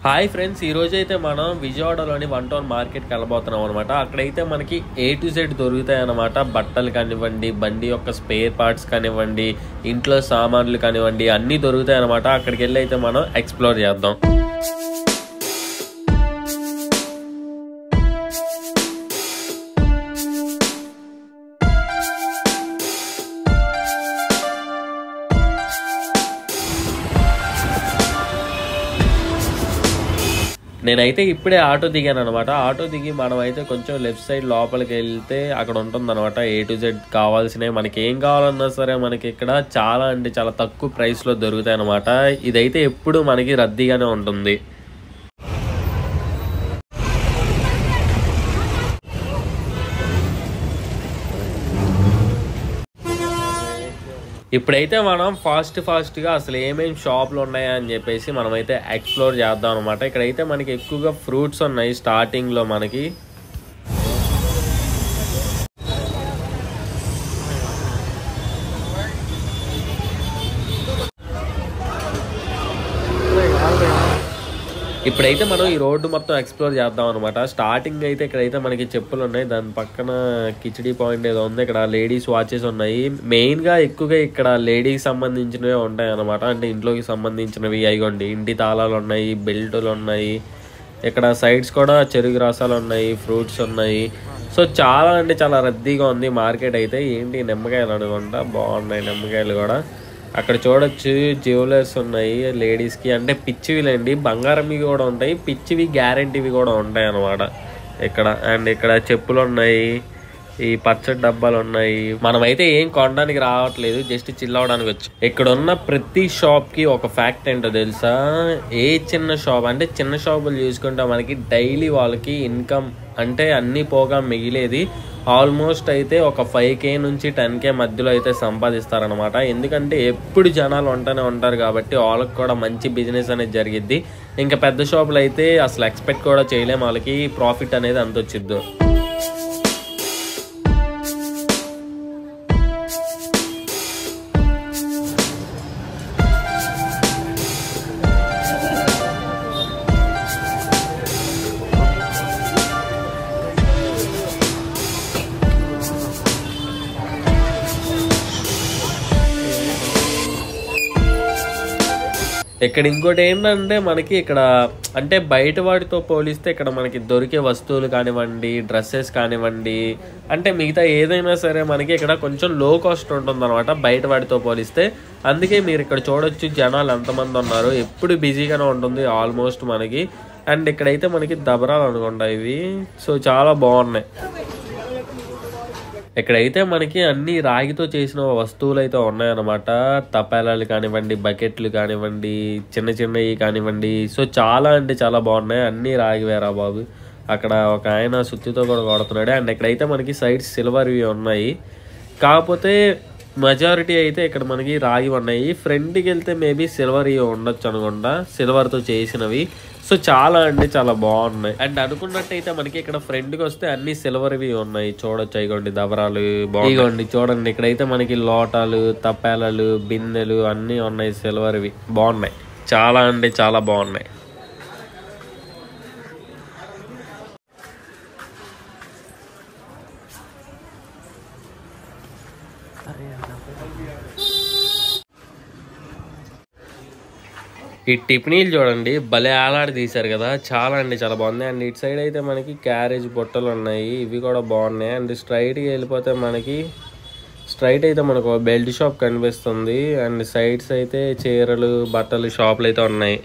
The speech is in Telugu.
హాయ్ ఫ్రెండ్స్ ఈ రోజు అయితే మనం విజయవాడలోని వన్ టౌన్ మార్కెట్కి వెళ్ళబోతున్నాం అనమాట అక్కడైతే మనకి ఏ టు జెడ్ దొరుకుతాయి అనమాట బట్టలు కానివ్వండి బండి యొక్క స్పేర్ పార్ట్స్ కానివ్వండి ఇంట్లో సామాన్లు కానివ్వండి అన్నీ దొరుకుతాయి అనమాట అక్కడికి వెళ్ళి అయితే మనం ఎక్స్ప్లోర్ చేద్దాం. నేనైతే ఇప్పుడే ఆటో దిగాను అనమాట ఆటో దిగి మనం అయితే కొంచెం లెఫ్ట్ సైడ్ లోపలికి వెళ్తే అక్కడ ఉంటుంది అనమాట ఏ టు జెడ్ కావాల్సినవి మనకి ఏం కావాలన్నా సరే మనకి ఇక్కడ చాలా అంటే చాలా తక్కువ ప్రైస్లో దొరుకుతాయి అనమాట ఇదైతే ఎప్పుడు మనకి రద్దీగానే ఉంటుంది. ఇప్పుడైతే మనం ఫాస్ట్ ఫాస్ట్గా అసలు ఏమేమి షాప్లు ఉన్నాయా అని చెప్పేసి మనమైతే ఎక్స్ప్లోర్ చేద్దాం అనమాట ఇక్కడైతే మనకి ఎక్కువగా ఫ్రూట్స్ ఉన్నాయి స్టార్టింగ్లో మనకి. ఇప్పుడైతే మనం ఈ రోడ్డు మొత్తం ఎక్స్ప్లోర్ చేద్దాం అనమాట స్టార్టింగ్ అయితే ఇక్కడైతే మనకి చెప్పులు ఉన్నాయి. దాని పక్కన కిచడీ పాయింట్ ఏదో ఉంది. ఇక్కడ లేడీస్ వాచెస్ ఉన్నాయి. మెయిన్గా ఎక్కువగా ఇక్కడ లేడీకి సంబంధించినవి ఉంటాయి అనమాట అంటే ఇంట్లోకి సంబంధించినవి. అయిగోండి ఇంటి తాళాలు ఉన్నాయి. బెల్టులు ఉన్నాయి. ఇక్కడ సైడ్స్ కూడా చెరుకు రసాలు ఉన్నాయి. ఫ్రూట్స్ ఉన్నాయి. సో చాలా అంటే చాలా రద్దీగా ఉంది మార్కెట్ అయితే. ఏంటి? నిమ్మకాయలు అనుకుంటా. బాగున్నాయి నిమ్మకాయలు కూడా. అక్కడ చూడొచ్చు జ్యువెలర్స్ ఉన్నాయి లేడీస్కి అంటే పిచ్చివిలండి బంగారంవి కూడా ఉంటాయి పిచ్చివి గ్యారంటీవి కూడా ఉంటాయి అన్నమాట. ఇక్కడ అండ్ ఇక్కడ చెప్పులు ఉన్నాయి ఈ పచ్చడి డబ్బాలు ఉన్నాయి. మనమైతే ఏం కొనడానికి రావట్లేదు జస్ట్ చిల్ అవడానికి వచ్చి. ఇక్కడ ఉన్న ప్రతి షాప్కి ఒక ఫ్యాక్ట్ ఏంటో తెలుసా? ఏ చిన్న షాప్ అంటే చిన్న షాపులు చూసుకుంటే మనకి డైలీ వాళ్ళకి ఇన్కమ్ అంటే అన్ని పోగా మిగిలేది ఆల్మోస్ట్ అయితే ఒక ఫైవ్ కే నుంచి టెన్ కే మధ్యలో అయితే సంపాదిస్తారనమాట ఎందుకంటే ఎప్పుడు జనాలు ఉంటూనే ఉంటారు కాబట్టి వాళ్ళకి కూడా మంచి బిజినెస్ అనేది జరిగిద్ది. ఇంకా పెద్ద షాపులు అయితే అసలు ఎక్స్పెక్ట్ కూడా చేయలేం వాళ్ళకి. ప్రాఫిట్ అనేది అంత వచ్చిద్దు. ఇక్కడ ఇంకోటి ఏంటంటే మనకి ఇక్కడ అంటే బయట వాటితో పోలిస్తే ఇక్కడ మనకి దొరికే వస్తువులు కానివ్వండి డ్రెస్సెస్ కానివ్వండి అంటే మిగతా ఏదైనా సరే మనకి ఇక్కడ కొంచెం లో కాస్ట్ ఉంటుంది అనమాట బయట వాటితో పోలిస్తే. అందుకే మీరు ఇక్కడ చూడొచ్చు జనాలు ఎంతమంది ఉన్నారు ఎప్పుడు బిజీగానే ఉంటుంది ఆల్మోస్ట్ మనకి. అండ్ ఇక్కడైతే మనకి దబరాలు అనుకుంటా ఇవి. సో చాలా బాగున్నాయి. ఇక్కడైతే మనకి అన్ని రాగితో చేసిన వస్తువులు అయితే ఉన్నాయన్నమాట తపాలాలు కానివ్వండి బకెట్లు కానివ్వండి చిన్న చిన్నవి కానివ్వండి. సో చాలా అంటే చాలా బాగున్నాయి. అన్ని రాగివేరా బాబు. అక్కడ ఒక ఆయన సుత్తితో కూడా కొడుతున్నాడు అండ్ ఇక్కడైతే మనకి సైడ్స్ సిల్వర్వి ఉన్నాయి కాకపోతే మెజారిటీ అయితే ఇక్కడ మనకి రాగి ఉన్నాయి. ఫ్రంట్కి వెళ్తే మేబీ సిల్వర్ ఇవి ఉండొచ్చు అనుకుంటా. సిల్వర్తో చేసినవి. సో చాలా అంటే చాలా బాగున్నాయి. అండ్ అనుకున్నట్టయితే మనకి ఇక్కడ ఫ్రంట్కి వస్తే అన్ని సిల్వర్వి ఉన్నాయి. చూడొచ్చు ఇగోండి దబరాలు ఇగోండి చూడండి ఇక్కడైతే మనకి లోటాలు తప్పేలలు బిందెలు అన్నీ ఉన్నాయి సిల్వర్వి బాగున్నాయి. చాలా అంటే చాలా బాగున్నాయి. ఈ టిఫినీలు చూడండి భలే ఆలాడి తీశారు కదా. చాలా అండి చాలా బాగుంది అండ్ ఇటు సైడ్ అయితే మనకి క్యారేజ్ బుట్టలు ఉన్నాయి. ఇవి కూడా బాగున్నాయి. అండ్ స్ట్రైట్కి వెళ్ళిపోతే మనకి స్ట్రైట్ అయితే మనకు బెల్ట్ షాప్ కనిపిస్తుంది. అండ్ సైడ్స్ అయితే చీరలు బట్టలు షాపులు అయితే ఉన్నాయి.